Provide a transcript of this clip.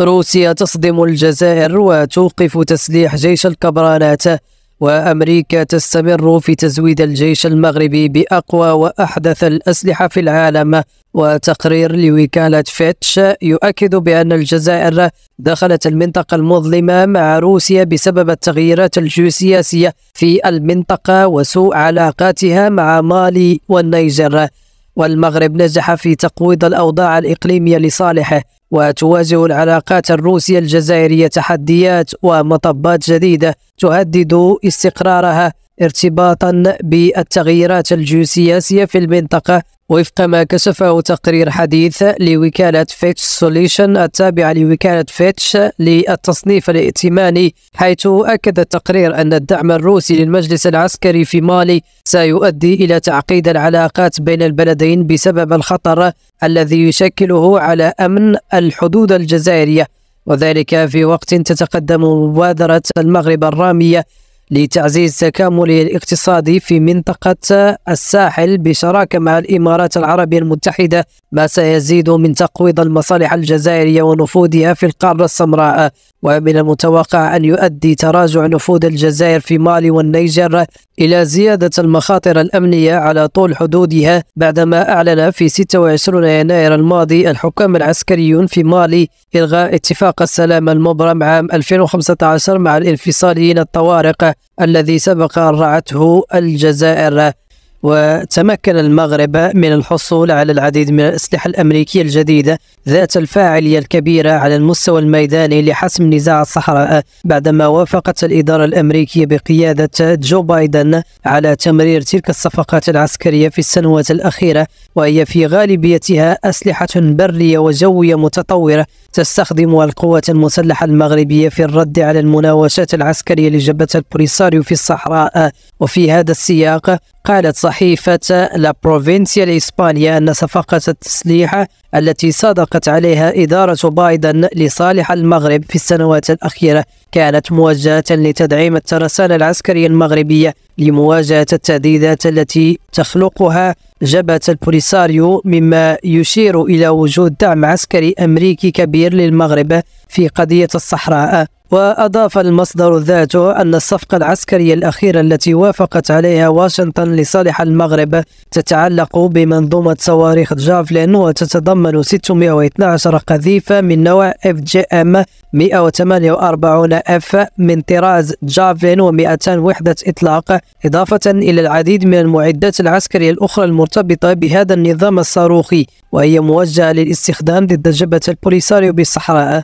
روسيا تصدم الجزائر وتوقف تسليح جيش الكبرانات وأمريكا تستمر في تزويد الجيش المغربي بأقوى وأحدث الأسلحة في العالم. وتقرير لوكاله فيتش يؤكد بأن الجزائر دخلت المنطقة المظلمة مع روسيا بسبب التغييرات الجيوسياسية في المنطقة وسوء علاقاتها مع مالي والنيجر. والمغرب نجح في تقويض الأوضاع الإقليمية لصالحه وتواجه العلاقات الروسية الجزائرية تحديات ومطبات جديدة تهدد استقرارها ارتباطا بالتغييرات الجيوسياسية في المنطقة وفق ما كشفه تقرير حديث لوكالة فيتش سوليشن التابعة لوكالة فيتش للتصنيف الائتماني حيث أكد التقرير أن الدعم الروسي للمجلس العسكري في مالي سيؤدي إلى تعقيد العلاقات بين البلدين بسبب الخطر الذي يشكله على أمن الحدود الجزائرية. وذلك في وقت تتقدم مبادرة المغرب الرامية لتعزيز تكامله الاقتصادي في منطقة الساحل بشراكة مع الإمارات العربية المتحدة ما سيزيد من تقويض المصالح الجزائرية ونفوذها في القارة السمراء. ومن المتوقع أن يؤدي تراجع نفوذ الجزائر في مالي والنيجر إلى زيادة المخاطر الأمنية على طول حدودها بعدما أعلن في 26 يناير الماضي الحكام العسكريون في مالي إلغاء اتفاق السلام المبرم عام 2015 مع الانفصاليين الطوارق. الذي سبق أن رعته الجزائر. وتمكن المغرب من الحصول على العديد من الأسلحة الأمريكية الجديدة ذات الفاعلية الكبيرة على المستوى الميداني لحسم نزاع الصحراء بعدما وافقت الإدارة الأمريكية بقيادة جو بايدن على تمرير تلك الصفقات العسكرية في السنوات الأخيرة وهي في غالبيتها أسلحة برية وجوية متطورة تستخدمها القوات المسلحة المغربية في الرد على المناوشات العسكرية لجبهة البوليساريو في الصحراء. وفي هذا السياق قالت صحيفة لا بروفينسيا الإسبانية أن صفقة التسليح التي صادقت عليها إدارة بايدن لصالح المغرب في السنوات الأخيرة كانت موجهة لتدعيم الترسانة العسكرية المغربية لمواجهة التهديدات التي تخلقها جبهة البوليساريو مما يشير إلى وجود دعم عسكري أمريكي كبير للمغرب في قضية الصحراء. وأضاف المصدر ذاته أن الصفقة العسكرية الأخيرة التي وافقت عليها واشنطن لصالح المغرب تتعلق بمنظومة صواريخ جافلين وتتضمن 612 قذيفة من نوع FGM 148 F من طراز جافلين و200 وحدة إطلاق إضافة إلى العديد من المعدات العسكرية الأخرى المرتبطة بهذا النظام الصاروخي وهي موجهة للاستخدام ضد جبهة البوليساريو بالصحراء.